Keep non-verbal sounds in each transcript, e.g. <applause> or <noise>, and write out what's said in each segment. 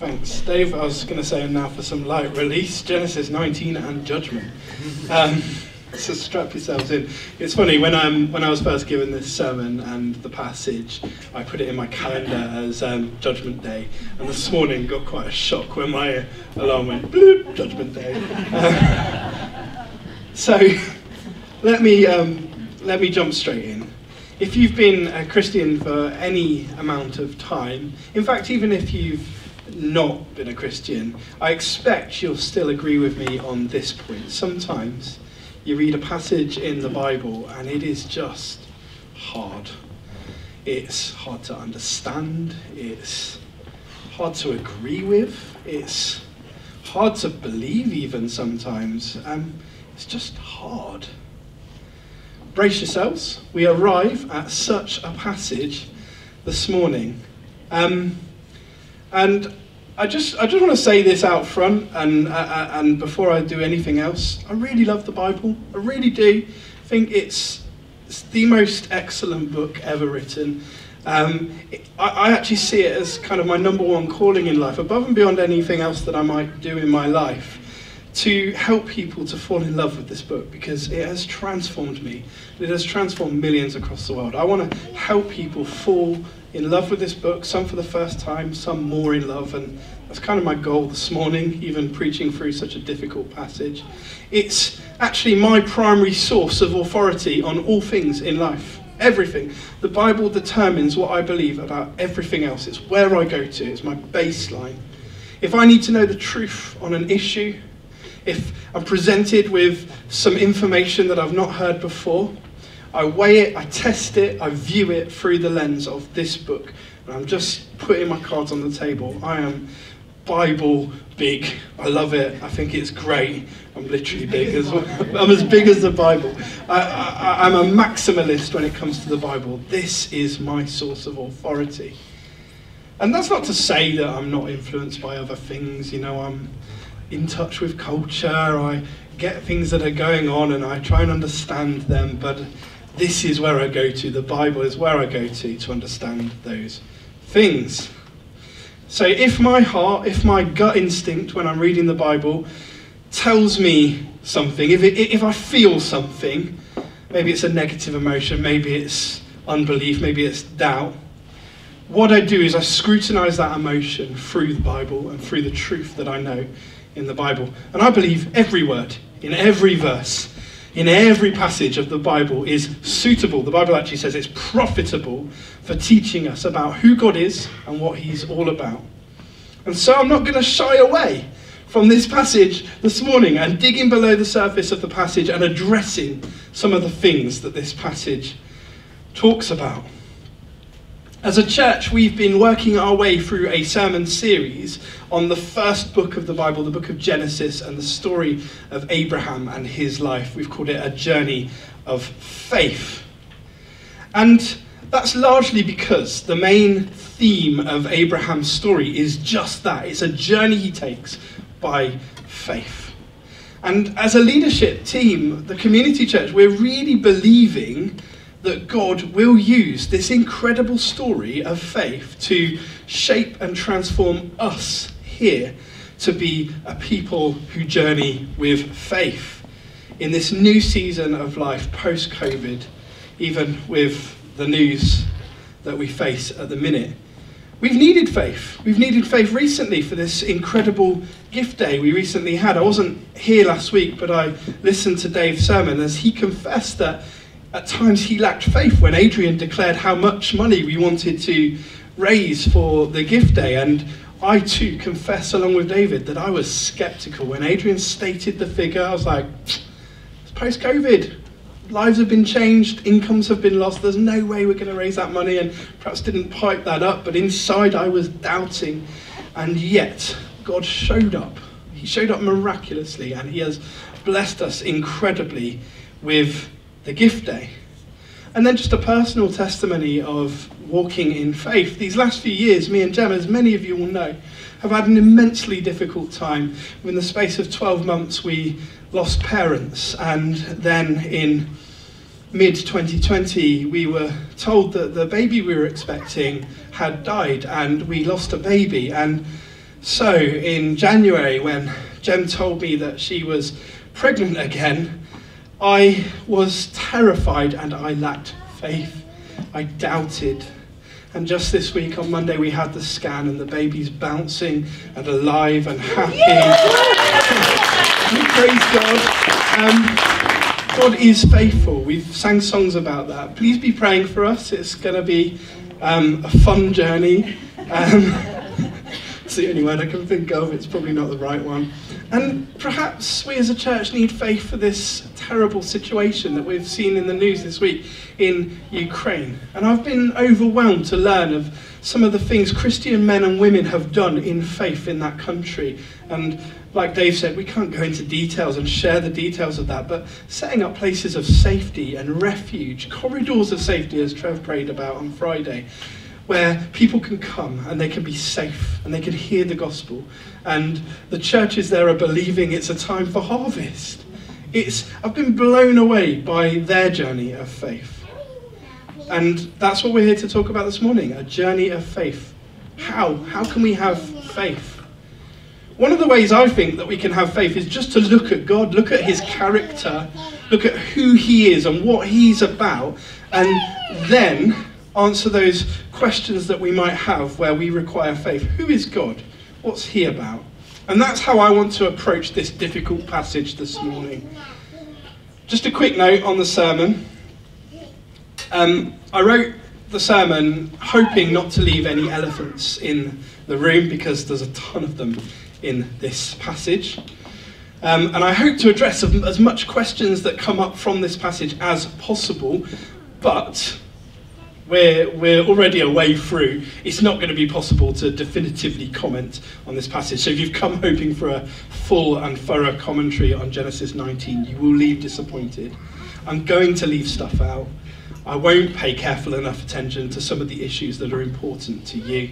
Thanks, Dave. I was going to say now for some light release Genesis 19 and Judgment. Um, <laughs> so strap yourselves in. It's funny when I'm when I was first given this sermon and the passage, I put it in my calendar as um, Judgment Day, and this morning got quite a shock when my alarm went bloop Judgment Day. Um, <laughs> so let me um, let me jump straight in. If you've been a Christian for any amount of time, in fact, even if you've not been a Christian, I expect you'll still agree with me on this point. Sometimes you read a passage in the Bible and it is just hard. It's hard to understand, it's hard to agree with, it's hard to believe, even sometimes. Um, it's just hard. Brace yourselves, we arrive at such a passage this morning. Um, and I just, I just want to say this out front, and, uh, uh, and before I do anything else, I really love the Bible. I really do. Think it's, it's the most excellent book ever written. Um, it, I, I actually see it as kind of my number one calling in life, above and beyond anything else that I might do in my life to help people to fall in love with this book because it has transformed me. It has transformed millions across the world. I want to help people fall in love with this book, some for the first time, some more in love, and that's kind of my goal this morning, even preaching through such a difficult passage. It's actually my primary source of authority on all things in life. Everything. The Bible determines what I believe about everything else. It's where I go to, it's my baseline. If I need to know the truth on an issue, if I'm presented with some information that I've not heard before, I weigh it, I test it, I view it through the lens of this book. And I'm just putting my cards on the table. I am Bible big. I love it. I think it's great. I'm literally big as well. <laughs> I'm as big as the Bible. I, am a maximalist when it comes to the Bible. This is my source of authority. And that's not to say that I'm not influenced by other things. You know, I'm in touch with culture. I get things that are going on and I try and understand them. But this is where I go to. The Bible is where I go to to understand those things. So if my heart, if my gut instinct when I'm reading the Bible tells me something, if, it, if I feel something, maybe it's a negative emotion, maybe it's unbelief, maybe it's doubt, what I do is I scrutinize that emotion through the Bible and through the truth that I know in the Bible. And I believe every word in every verse in every passage of the Bible is suitable. The Bible actually says it's profitable for teaching us about who God is and what He's all about. And so I'm not going to shy away from this passage this morning and digging below the surface of the passage and addressing some of the things that this passage talks about. As a church, we've been working our way through a sermon series on the first book of the Bible, the book of Genesis, and the story of Abraham and his life. We've called it a journey of faith. And that's largely because the main theme of Abraham's story is just that it's a journey he takes by faith. And as a leadership team, the community church, we're really believing that God will use this incredible story of faith to shape and transform us here to be a people who journey with faith in this new season of life post COVID, even with the news that we face at the minute. We've needed faith. We've needed faith recently for this incredible gift day we recently had. I wasn't here last week, but I listened to Dave's sermon as he confessed that at times he lacked faith when Adrian declared how much money we wanted to raise for the gift day. And I too confess, along with David, that I was skeptical. When Adrian stated the figure, I was like, it's post COVID. Lives have been changed, incomes have been lost. There's no way we're going to raise that money, and perhaps didn't pipe that up. But inside, I was doubting. And yet, God showed up. He showed up miraculously, and He has blessed us incredibly with the gift day. And then just a personal testimony of walking in faith. These last few years, me and Jem, as many of you will know, have had an immensely difficult time. In the space of 12 months, we lost parents, and then in mid 2020, we were told that the baby we were expecting had died, and we lost a baby. And So, in January, when Jem told me that she was pregnant again, I was terrified and I lacked faith. I doubted. And just this week on Monday, we had the scan, and the baby's bouncing and alive and happy. Praise God. Um, God is faithful. We've sang songs about that. Please be praying for us. It's going to be um, a fun journey. Um, <laughs> it's the only word I can think of. It's probably not the right one. And perhaps we as a church need faith for this terrible situation that we've seen in the news this week in Ukraine. And I've been overwhelmed to learn of some of the things Christian men and women have done in faith in that country. And like Dave said, we can't go into details and share the details of that, but setting up places of safety and refuge, corridors of safety, as Trev prayed about on Friday, where people can come and they can be safe and they can hear the gospel. And the churches there are believing it's a time for harvest. It's, I've been blown away by their journey of faith. And that's what we're here to talk about this morning a journey of faith. How? How can we have faith? One of the ways I think that we can have faith is just to look at God, look at his character, look at who he is and what he's about, and then answer those questions that we might have where we require faith. Who is God? What's He about? And that's how I want to approach this difficult passage this morning. Just a quick note on the sermon. Um, I wrote the sermon hoping not to leave any elephants in the room because there's a ton of them in this passage. Um, and I hope to address as much questions that come up from this passage as possible, but we're, we're already a way through. It's not going to be possible to definitively comment on this passage. So if you've come hoping for a full and thorough commentary on Genesis 19, you will leave disappointed. I'm going to leave stuff out. I won't pay careful enough attention to some of the issues that are important to you.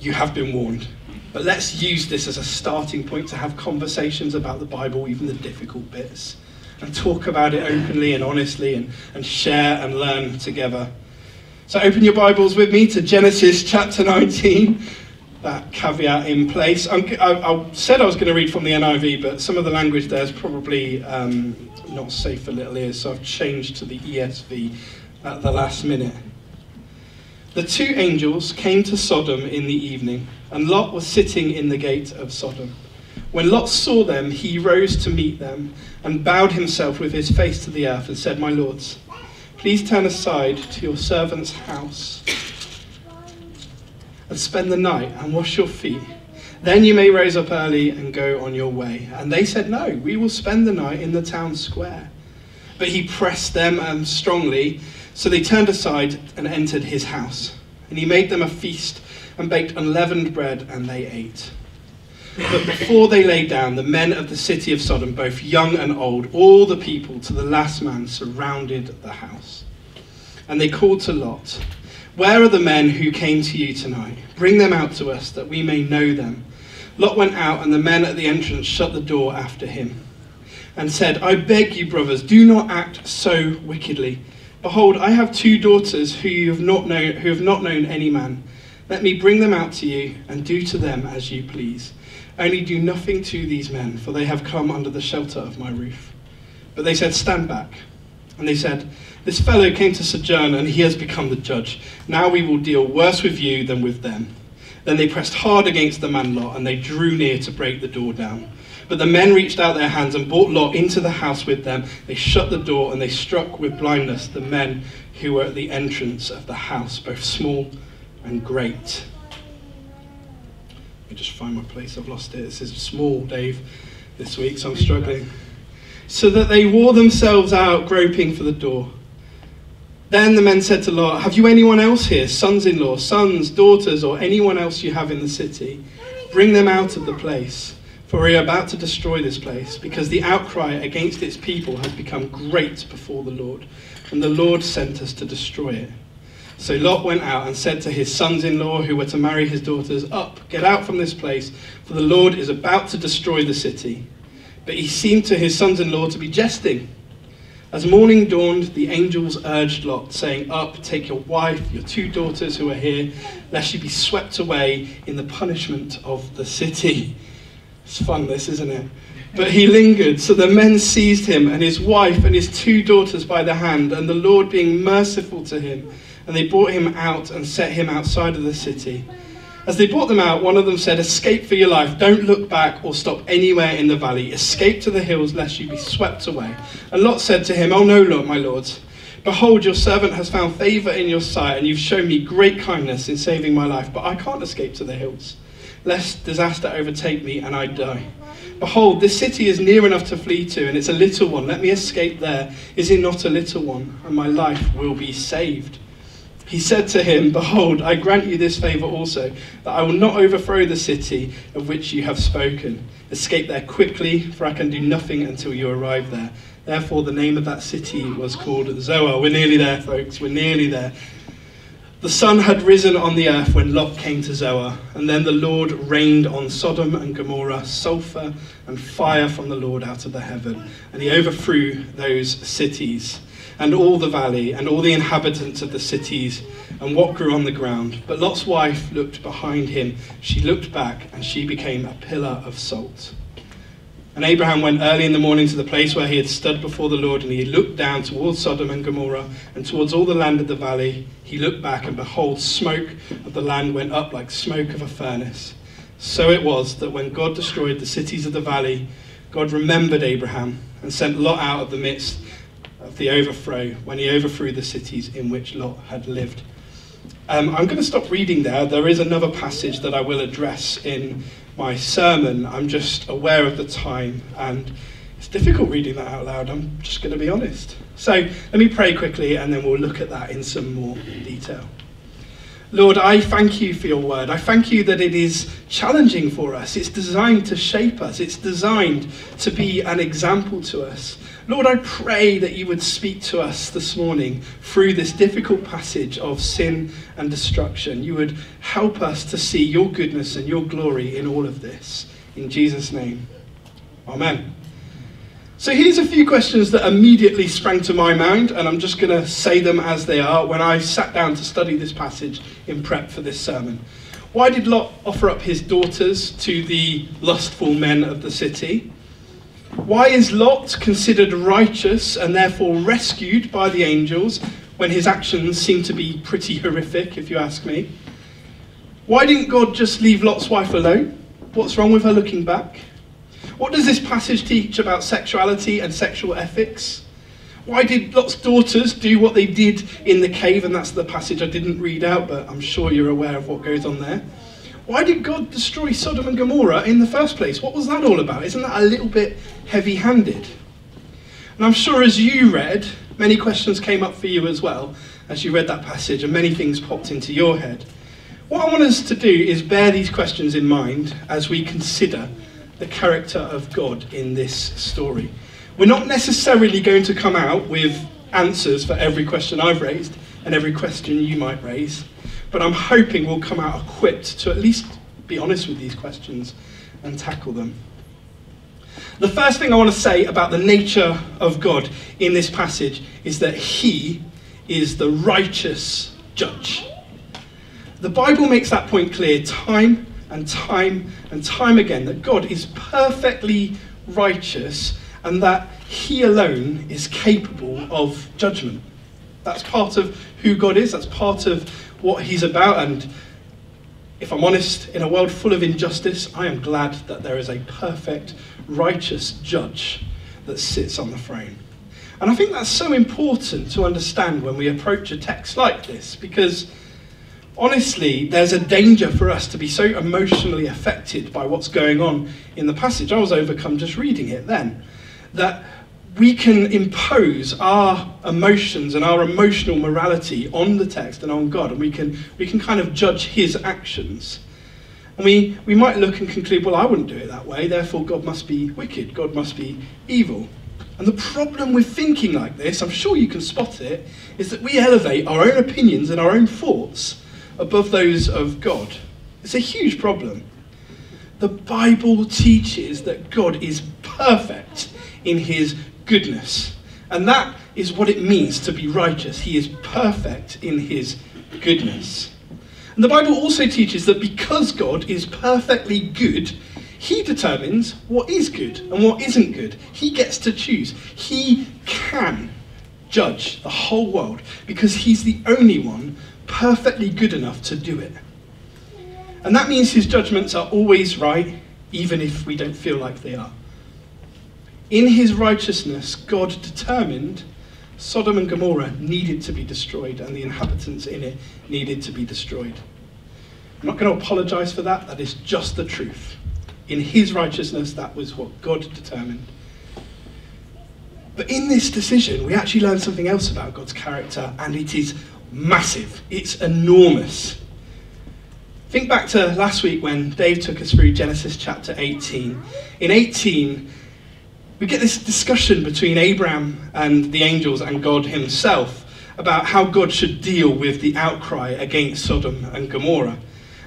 You have been warned. But let's use this as a starting point to have conversations about the Bible, even the difficult bits, and talk about it openly and honestly and, and share and learn together. So open your Bibles with me to Genesis chapter 19. That caveat in place. I, I, said I was going to read from the NIV, but some of the language there is probably um, not safe for little ears, so I've changed to the ESV at the last minute. The two angels came to Sodom in the evening, and Lot was sitting in the gate of Sodom. When Lot saw them, he rose to meet them and bowed himself with his face to the earth and said, My lords, Please turn aside to your servant's house and spend the night and wash your feet. Then you may rise up early and go on your way. And they said, No, we will spend the night in the town square. But he pressed them um, strongly, so they turned aside and entered his house. And he made them a feast and baked unleavened bread, and they ate. But before they lay down, the men of the city of Sodom, both young and old, all the people to the last man, surrounded the house. And they called to Lot, Where are the men who came to you tonight? Bring them out to us, that we may know them. Lot went out, and the men at the entrance shut the door after him, and said, I beg you, brothers, do not act so wickedly. Behold, I have two daughters who, you have, not known, who have not known any man. Let me bring them out to you, and do to them as you please. Only do nothing to these men, for they have come under the shelter of my roof. But they said, Stand back. And they said, This fellow came to sojourn, and he has become the judge. Now we will deal worse with you than with them. Then they pressed hard against the man Lot, and they drew near to break the door down. But the men reached out their hands and brought Lot into the house with them. They shut the door, and they struck with blindness the men who were at the entrance of the house, both small and great. Me just find my place. I've lost it. It says small, Dave, this week, so I'm struggling. So that they wore themselves out, groping for the door. Then the men said to Lot, Have you anyone else here, sons in law, sons, daughters, or anyone else you have in the city? Bring them out of the place, for we are about to destroy this place, because the outcry against its people has become great before the Lord, and the Lord sent us to destroy it. So Lot went out and said to his sons in law who were to marry his daughters, Up, get out from this place, for the Lord is about to destroy the city. But he seemed to his sons in law to be jesting. As morning dawned, the angels urged Lot, saying, Up, take your wife, your two daughters who are here, lest you be swept away in the punishment of the city. It's fun, this, isn't it? But he lingered, so the men seized him and his wife and his two daughters by the hand, and the Lord being merciful to him, and they brought him out and set him outside of the city. As they brought them out, one of them said, Escape for your life. Don't look back or stop anywhere in the valley. Escape to the hills, lest you be swept away. And Lot said to him, Oh no, Lord, my lords. Behold, your servant has found favour in your sight, and you've shown me great kindness in saving my life. But I can't escape to the hills, lest disaster overtake me and I die. Behold, this city is near enough to flee to, and it's a little one. Let me escape there. Is it not a little one? And my life will be saved. He said to him, Behold, I grant you this favour also, that I will not overthrow the city of which you have spoken. Escape there quickly, for I can do nothing until you arrive there. Therefore, the name of that city was called Zoar. We're nearly there, folks. We're nearly there. The sun had risen on the earth when Lot came to Zoar, and then the Lord rained on Sodom and Gomorrah sulphur and fire from the Lord out of the heaven, and he overthrew those cities and all the valley, and all the inhabitants of the cities, and what grew on the ground. But Lot's wife looked behind him. She looked back, and she became a pillar of salt. And Abraham went early in the morning to the place where he had stood before the Lord, and he looked down towards Sodom and Gomorrah, and towards all the land of the valley. He looked back, and behold, smoke of the land went up like smoke of a furnace. So it was that when God destroyed the cities of the valley, God remembered Abraham and sent Lot out of the midst of the overthrow when he overthrew the cities in which Lot had lived. Um, I'm going to stop reading there. There is another passage that I will address in my sermon. I'm just aware of the time and it's difficult reading that out loud. I'm just going to be honest. So let me pray quickly and then we'll look at that in some more detail. Lord, I thank you for your word. I thank you that it is challenging for us. It's designed to shape us, it's designed to be an example to us. Lord, I pray that you would speak to us this morning through this difficult passage of sin and destruction. You would help us to see your goodness and your glory in all of this. In Jesus' name, Amen. So here's a few questions that immediately sprang to my mind, and I'm just going to say them as they are when I sat down to study this passage in prep for this sermon. Why did Lot offer up his daughters to the lustful men of the city? Why is Lot considered righteous and therefore rescued by the angels when his actions seem to be pretty horrific, if you ask me? Why didn't God just leave Lot's wife alone? What's wrong with her looking back? What does this passage teach about sexuality and sexual ethics? Why did Lot's daughters do what they did in the cave? And that's the passage I didn't read out, but I'm sure you're aware of what goes on there. Why did God destroy Sodom and Gomorrah in the first place? What was that all about? Isn't that a little bit heavy handed? And I'm sure as you read, many questions came up for you as well as you read that passage, and many things popped into your head. What I want us to do is bear these questions in mind as we consider the character of God in this story. We're not necessarily going to come out with answers for every question I've raised and every question you might raise. But I'm hoping we'll come out equipped to at least be honest with these questions and tackle them. The first thing I want to say about the nature of God in this passage is that He is the righteous judge. The Bible makes that point clear time and time and time again that God is perfectly righteous and that He alone is capable of judgment. That's part of who God is, that's part of what he's about. And if I'm honest, in a world full of injustice, I am glad that there is a perfect, righteous judge that sits on the throne. And I think that's so important to understand when we approach a text like this, because honestly, there's a danger for us to be so emotionally affected by what's going on in the passage. I was overcome just reading it then. That we can impose our emotions and our emotional morality on the text and on God, and we can, we can kind of judge his actions. And we, we might look and conclude, well, I wouldn't do it that way, therefore God must be wicked, God must be evil. And the problem with thinking like this, I'm sure you can spot it, is that we elevate our own opinions and our own thoughts above those of God. It's a huge problem. The Bible teaches that God is perfect in his goodness. And that is what it means to be righteous. He is perfect in his goodness. And the Bible also teaches that because God is perfectly good, he determines what is good and what isn't good. He gets to choose. He can judge the whole world because he's the only one perfectly good enough to do it. And that means his judgments are always right, even if we don't feel like they are. In his righteousness, God determined Sodom and Gomorrah needed to be destroyed and the inhabitants in it needed to be destroyed. I'm not going to apologize for that, that is just the truth. In his righteousness, that was what God determined. But in this decision, we actually learn something else about God's character, and it is massive. It's enormous. Think back to last week when Dave took us through Genesis chapter 18. In 18, we get this discussion between Abraham and the angels and God himself about how God should deal with the outcry against Sodom and Gomorrah.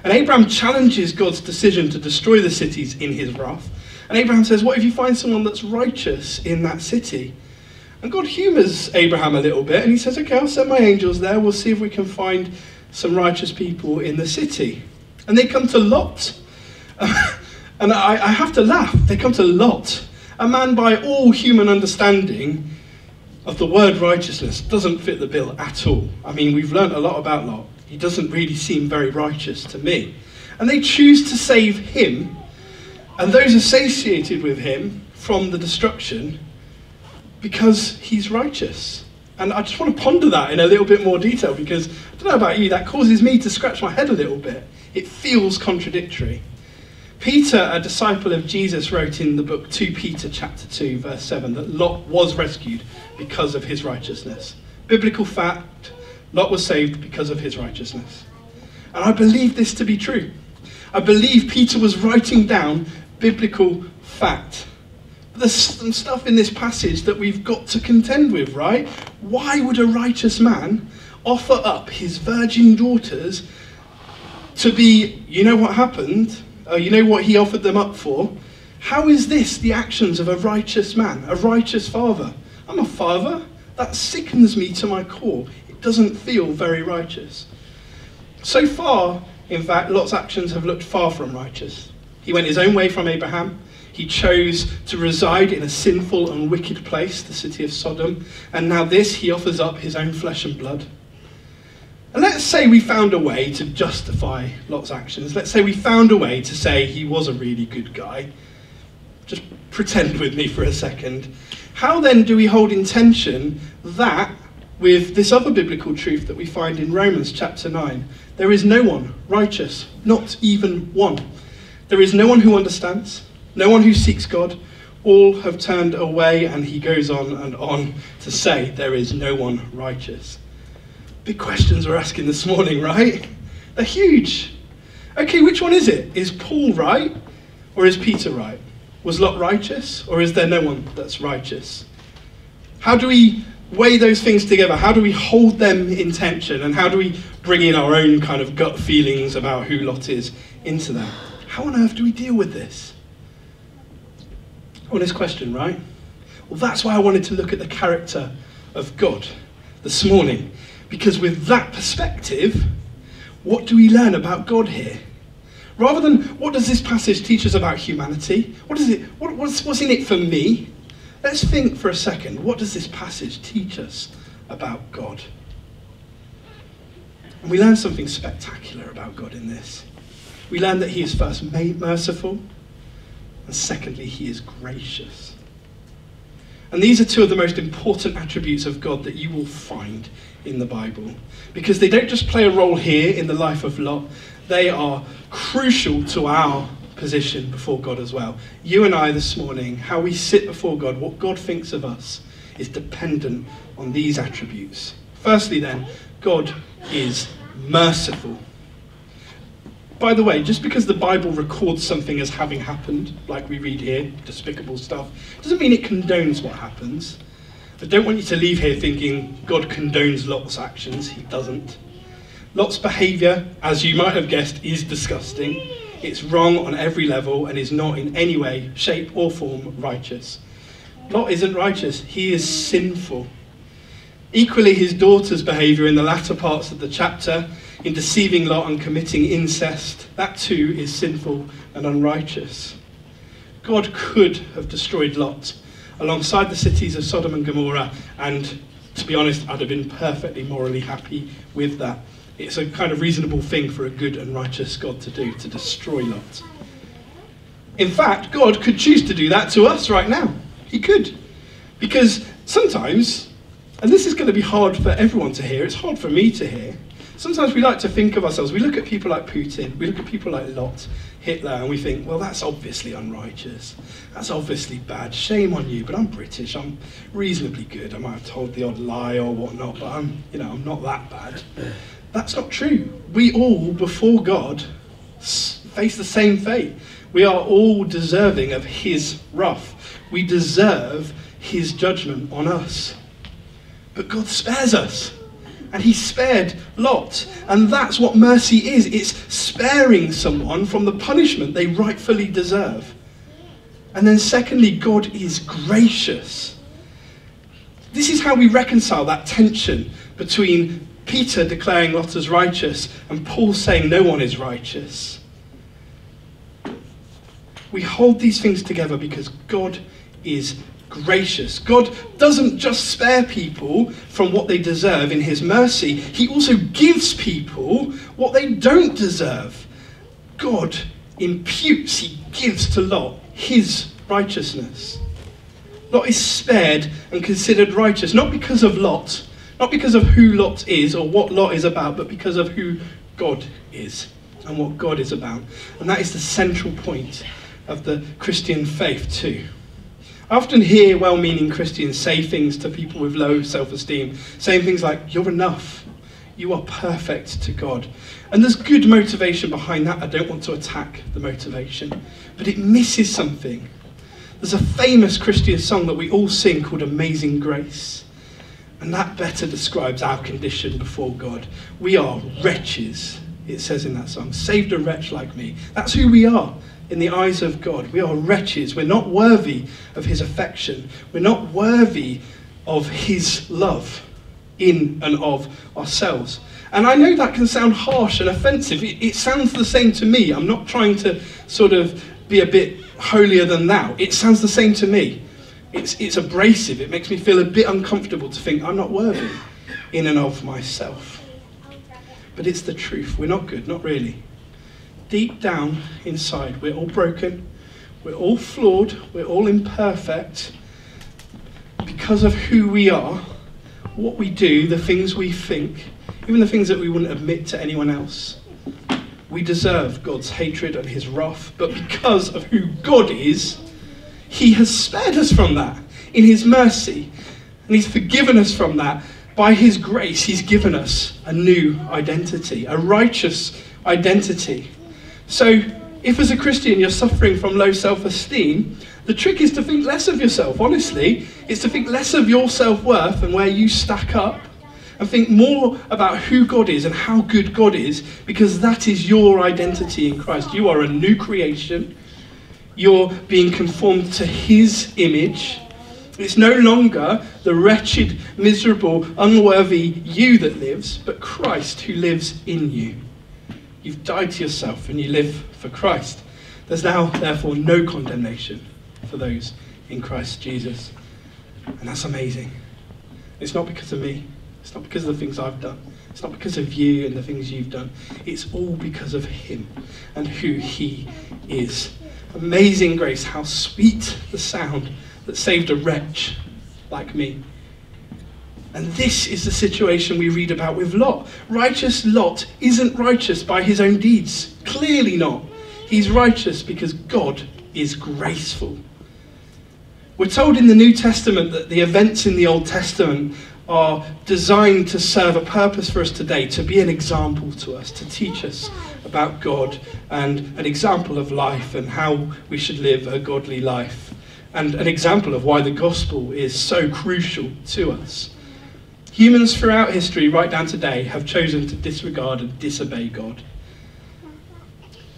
And Abraham challenges God's decision to destroy the cities in his wrath. And Abraham says, What if you find someone that's righteous in that city? And God humours Abraham a little bit and he says, Okay, I'll send my angels there. We'll see if we can find some righteous people in the city. And they come to Lot. <laughs> and I, I have to laugh. They come to Lot, a man by all human understanding of the word righteousness doesn't fit the bill at all. I mean, we've learnt a lot about Lot. He doesn't really seem very righteous to me. And they choose to save him and those associated with him from the destruction because he's righteous. And I just want to ponder that in a little bit more detail because I don't know about you, that causes me to scratch my head a little bit. It feels contradictory. Peter, a disciple of Jesus, wrote in the book 2 Peter chapter 2 verse 7 that Lot was rescued because of his righteousness. Biblical fact, Lot was saved because of his righteousness. And I believe this to be true. I believe Peter was writing down biblical fact. There's some stuff in this passage that we've got to contend with, right? Why would a righteous man offer up his virgin daughters to be, you know what happened? Uh, you know what he offered them up for? How is this the actions of a righteous man, a righteous father? I'm a father. That sickens me to my core It doesn't feel very righteous. So far, in fact, Lot's actions have looked far from righteous. He went his own way from Abraham. He chose to reside in a sinful and wicked place, the city of Sodom. And now, this, he offers up his own flesh and blood. And let's say we found a way to justify Lot's actions. Let's say we found a way to say he was a really good guy. Just pretend with me for a second. How then do we hold in tension that with this other biblical truth that we find in Romans chapter 9. There is no one righteous, not even one. There is no one who understands, no one who seeks God. All have turned away, and he goes on and on to say, There is no one righteous. Big questions we're asking this morning, right? They're huge. Okay, which one is it? Is Paul right, or is Peter right? Was Lot righteous, or is there no one that's righteous? How do we weigh those things together? How do we hold them in tension? And how do we bring in our own kind of gut feelings about who Lot is into that? How on earth do we deal with this? Honest question, right? Well, that's why I wanted to look at the character of God this morning. Because with that perspective, what do we learn about God here? Rather than what does this passage teach us about humanity? What is it? What, what's, what's in it for me? Let's think for a second what does this passage teach us about God? And we learn something spectacular about God in this. We learn that He is first made merciful, and secondly, He is gracious. And these are two of the most important attributes of God that you will find in the Bible. Because they don't just play a role here in the life of Lot, they are crucial to our position before God as well. You and I this morning, how we sit before God, what God thinks of us, is dependent on these attributes. Firstly, then, God is merciful. By the way, just because the Bible records something as having happened, like we read here, despicable stuff, doesn't mean it condones what happens. I don't want you to leave here thinking God condones Lot's actions. He doesn't. Lot's behaviour, as you might have guessed, is disgusting. It's wrong on every level and is not in any way, shape, or form righteous. Lot isn't righteous, he is sinful. Equally, his daughter's behaviour in the latter parts of the chapter, in deceiving Lot and committing incest, that too is sinful and unrighteous. God could have destroyed Lot alongside the cities of Sodom and Gomorrah, and to be honest, I'd have been perfectly morally happy with that. It's a kind of reasonable thing for a good and righteous God to do, to destroy Lot. In fact, God could choose to do that to us right now. He could. Because sometimes, and this is going to be hard for everyone to hear, it's hard for me to hear. Sometimes we like to think of ourselves, we look at people like Putin, we look at people like Lot, Hitler, and we think, well, that's obviously unrighteous. That's obviously bad. Shame on you, but I'm British. I'm reasonably good. I might have told the odd lie or whatnot, but I'm, you know, I'm not that bad. That's not true. We all, before God, face the same fate. We are all deserving of His wrath. We deserve His judgment on us. But God spares us and he spared Lot. And that's what mercy is it's sparing someone from the punishment they rightfully deserve. And then, secondly, God is gracious. This is how we reconcile that tension between Peter declaring Lot as righteous and Paul saying no one is righteous. We hold these things together because God is gracious. God doesn't just spare people from what they deserve in His mercy, He also gives people what they don't deserve. God imputes, He gives to Lot His righteousness. Lot is spared and considered righteous, not because of Lot, not because of who Lot is or what Lot is about, but because of who God is and what God is about. And that is the central point of the Christian faith, too. I often hear well meaning Christians say things to people with low self esteem, saying things like, You're enough. You are perfect to God. And there's good motivation behind that. I don't want to attack the motivation. But it misses something. There's a famous Christian song that we all sing called Amazing Grace. And that better describes our condition before God. We are wretches, it says in that song. Saved a wretch like me. That's who we are in the eyes of God. We are wretches. We're not worthy of his affection. We're not worthy of his love in and of ourselves. And I know that can sound harsh and offensive. It, it, sounds the same to me. I'm not trying to sort of be a bit holier than thou. It sounds the same to me. It's, it's abrasive. It makes me feel a bit uncomfortable to think I'm not worthy in and of myself. But it's the truth. We're not good, not really deep down inside, we're all broken, we're all flawed, we're all imperfect. Because of who we are, what we do, the things we think, even the things that we wouldn't admit to anyone else, we deserve God's hatred and his wrath. But because of who God is, he has spared us from that in his mercy. And he's forgiven us from that. By his grace, he's given us a new identity, a righteous identity. So, if as a Christian you're suffering from low self esteem, the trick is to think less of yourself, honestly. It's to think less of your self worth and where you stack up, and think more about who God is and how good God is, because that is your identity in Christ. You are a new creation, you're being conformed to His image. It's no longer the wretched, miserable, unworthy you that lives, but Christ who lives in you. You've died to yourself and you live for Christ. There's now, therefore, no condemnation for those in Christ Jesus. And that's amazing. It's not because of me, it's not because of the things I've done, it's not because of you and the things you've done. It's all because of Him and who He is. Amazing grace, how sweet the sound that saved a wretch like me. And this is the situation we read about with Lot. Righteous Lot isn't righteous by his own deeds. Clearly not. He's righteous because God is graceful. We're told in the New Testament that the events in the Old Testament are designed to serve a purpose for us today, to be an example to us, to teach us about God and an example of life and how we should live a godly life, and an example of why the gospel is so crucial to us. Humans throughout history, right down today, have chosen to disregard and disobey God.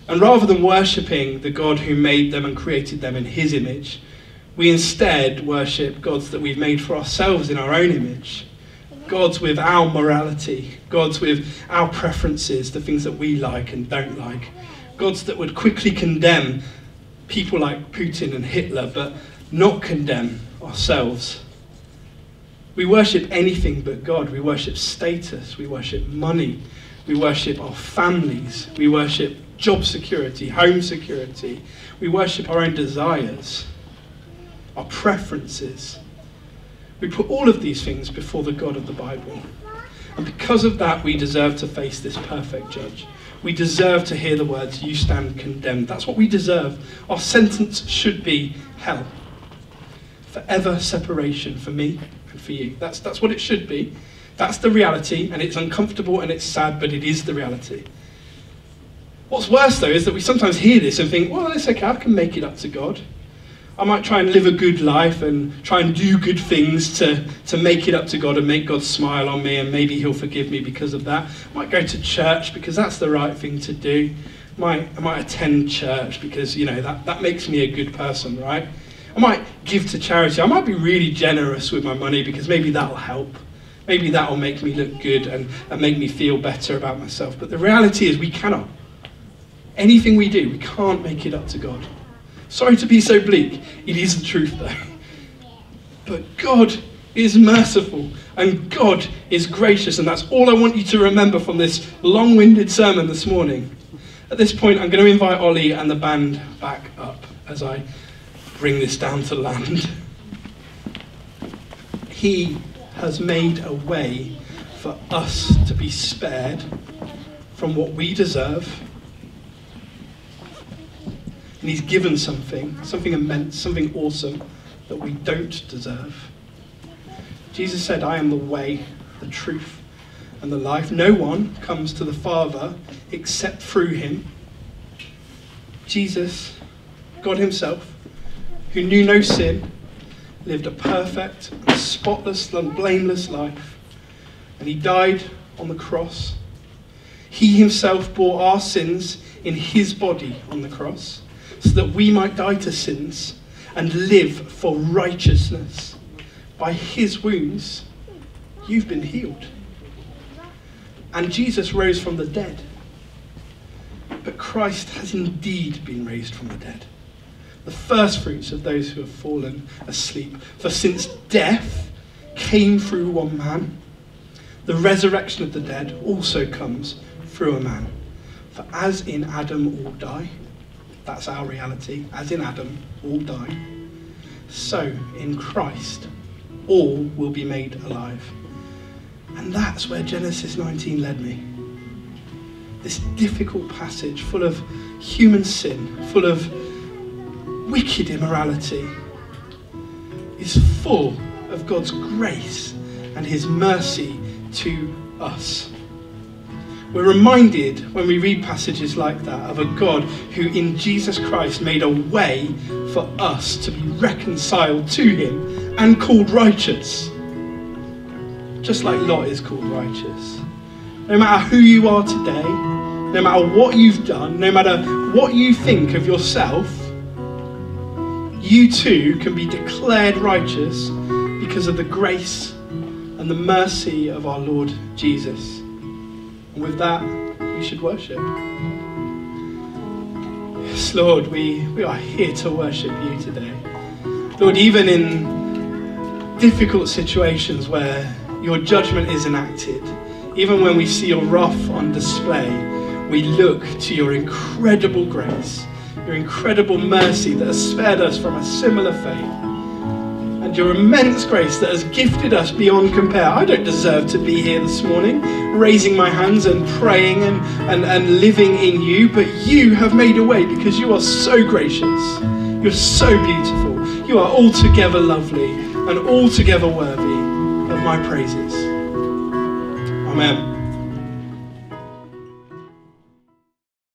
And rather than worshipping the God who made them and created them in his image, we instead worship gods that we've made for ourselves in our own image. Gods with our morality. Gods with our preferences, the things that we like and don't like. Gods that would quickly condemn people like Putin and Hitler, but not condemn ourselves. We worship anything but God. We worship status. We worship money. We worship our families. We worship job security, home security. We worship our own desires, our preferences. We put all of these things before the God of the Bible. And because of that, we deserve to face this perfect judge. We deserve to hear the words, You stand condemned. That's what we deserve. Our sentence should be hell. Forever separation for me and for you. That's, that's what it should be. That's the reality, and it's uncomfortable and it's sad, but it is the reality. What's worse, though, is that we sometimes hear this and think, well, it's okay, I can make it up to God. I might try and live a good life and try and do good things to, to make it up to God and make God smile on me, and maybe He'll forgive me because of that. I might go to church because that's the right thing to do. I might, I might attend church because, you know, that, that makes me a good person, right? I might give to charity. I might be really generous with my money because maybe that'll help. Maybe that'll make me look good and, and make me feel better about myself. But the reality is, we cannot. Anything we do, we can't make it up to God. Sorry to be so bleak. It is the truth, though. <laughs> But God is merciful and God is gracious, and that's all I want you to remember from this long winded sermon this morning. At this point, I'm going to invite Ollie and the band back up as I bring this down to land. He has made a way for us to be spared from what we deserve and He's given something, something immense, something awesome that we don't deserve. Jesus said, I am the way, the truth, and the life. No one comes to the Father except through Him. Jesus, God Himself, who knew no sin, lived a perfect, spotless, and blameless life. And He died on the cross. He Himself bore our sins in His body on the cross so that we might die to sins and live for righteousness. By his wounds, you've been healed. And Jesus rose from the dead. But Christ has indeed been raised from the dead, the first fruits of those who have fallen asleep. For since death came through one man, the resurrection of the dead also comes through a man. For as in Adam all die, that's our reality. As in Adam, all die, So in Christ, all will be made alive. And that's where Genesis 19 led me. This difficult passage full of human sin, full of wicked immorality, is full of God's grace and his mercy to us. We're reminded when we read passages like that of a God who in Jesus Christ made a way for us to be reconciled to him and called righteous. Just like Lot is called righteous. No matter who you are today, no matter what you've done, no matter what you think of yourself, you too can be declared righteous because of the grace and the mercy of our Lord Jesus. And with that, we should worship. Yes, Lord, we, we are here to worship you today. Lord, even in difficult situations where your judgment is enacted, even when we see your wrath on display, we look to your incredible grace, your incredible mercy that has spared us from a similar fate and your immense grace that has gifted us beyond compare. I don't deserve to be here this morning, raising my hands and praying and, and, and living in you, but you have made a way because you are so gracious. You're so beautiful. You are altogether lovely and altogether worthy of my praises. Amen.